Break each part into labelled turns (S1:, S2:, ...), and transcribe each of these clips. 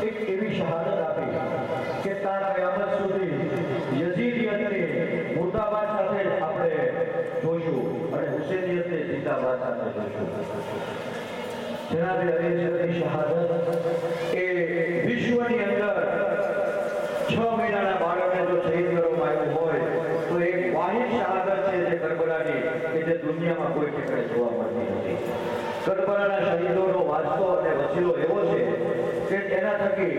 S1: એક એવી શહાદત આપી કે તા કયામત સુધી યઝીદિયતને મુર્દાબાદ સાથે આપણે જોઈશું અને હુસેનિયતને જીતાબાદ સાથે જોઈશું જનાબે અલીની શહાદત એ વિશ્વની અંદર છ મહિનાના બાળકને જો શહીદ કરવામાં આવ્યું હોય તો એક વાહિદ શહાદત છે જે કરબલાની કે જે દુનિયામાં કોઈ ઠેકાણે જોવા મળતી નથી ગઢપરાના શહીદોનો વાંચતો અને વસીલો એવો છે કે એના થકી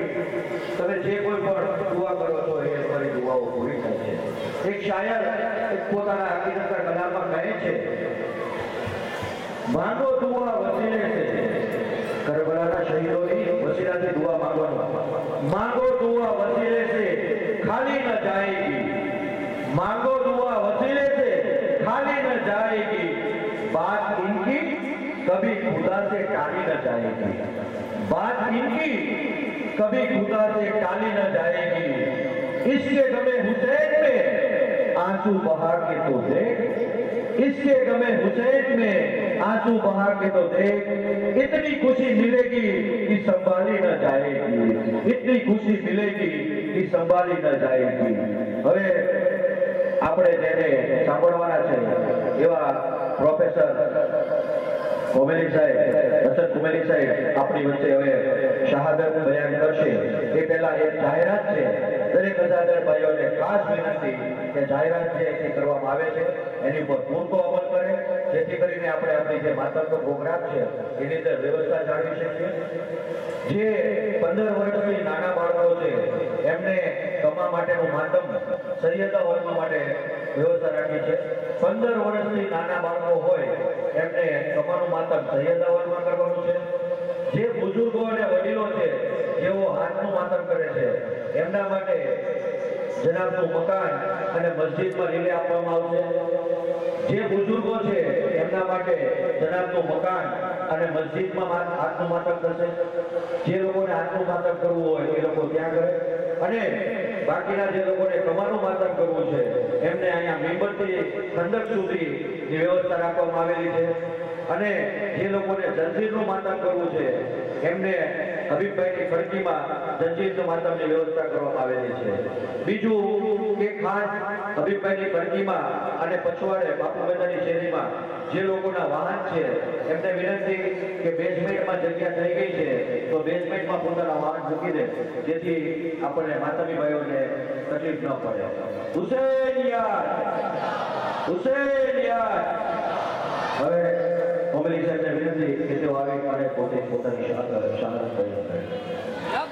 S1: તમે જે કોઈ પણ દુઆ કરો છો, એ તમારી દુઆઓ પૂરી થાય છે. એક શાયર પોતાના હકીકતના કલામાં કહે છે, માંગો દુવા વસીલે છે. કરબલાના શહીદોની વસીલાથી દુઆ માંગવાનું. માંગો દુઆ વસીલે છે, ખાલી ન જાયગી. માંગો દુઆ વસીલે છે, ખાલી ન જાયગી. બાત ઇનકી कभी खुदा से टाली न जाएगी बात इनकी कभी खुदा से टाली न जाएगी इसके गमे हुसैन में आंसू बहा के तो देख इसके गमे हुसैन में आंसू बहा के तो देख इतनी खुशी मिलेगी कि संभाली न जाएगी इतनी खुशी मिलेगी कि संभाली न जाएगी હવે આપણે જેને સાંભળવાના છે એવા પ્રોફેસર કોમેરી સાહેબ, અસર કુમેરી સાહેબ, આપણી વચ્ચે હવે શહાદત બયાન કરશે. એ પહેલા એક જાહેરાત છે, દરેક અજાદર ભાઈઓને ખાસ વિનંતી કે જાહેરાત જે અહીંથી કરવામાં આવે છે, એની ઉપર પૂરતો અમલ કરે, જેથી કરીને આપણે આપણી જે માતરનો પ્રોગ્રામ છે, એની અંદર વ્યવસ્થા જાળવી શકીએ. જે પંદર વર્ષથી નાના બાળકો છે એમને માટેનું માધ્યમ સૈયદા વર્ગ માટે વ્યવસ્થા રાખી છે. પંદર વર્ષથી નાના બાળકો હોય એમને તમારું માતમ સૈયદા વર્ગમાં કરવાનું છે. જે બુઝુર્ગો અને વડીલો છે, જેઓ હાથનું માતમ કરે છે, એમના માટે જનાબનું મકાન અને મસ્જિદમાં લીલે આપવામાં આવશે. જે બુઝુર્ગો છે, એમના માટે જનાબનું મકાન અને મસ્જિદમાં હાથનું માતક થશે. જે લોકોને હાથનું માતક કરવું હોય એ લોકો ત્યાં કરે. અને બાકીના જે લોકોને કમાનું માતમ કરવું છે, એમને અહીંયા મેમ્બરથી ઠંડક સુધીની વ્યવસ્થા રાખવામાં આવેલી છે. અને જે લોકોને જંજીરનું માતમ કરવું છે, એમને હબીબભાઈની ખડકીમાં જંજીરનું માતમની વ્યવસ્થા કરવામાં આવેલી છે. બીજું કે ખાસ હબીબભાઈની ખડકીમાં અને પછવાડે બાપુબંધાની શેરીમાં જે લોકોના વાહન છે, એમને વિનંતી કે બેઝમેન્ટમાં જગ્યા થઈ ગઈ છે તો પોતાના માર્ગ મૂકી દે. જેથી આપણને માતામી ભાઈઓને તકલીફ ન પડે. હુસેનિયા હુસેનિયા હવે કોમેડી સાહેબને વિનંતી કે તેઓ આવી અને પોતે પોતાની શાહ કરી. શકે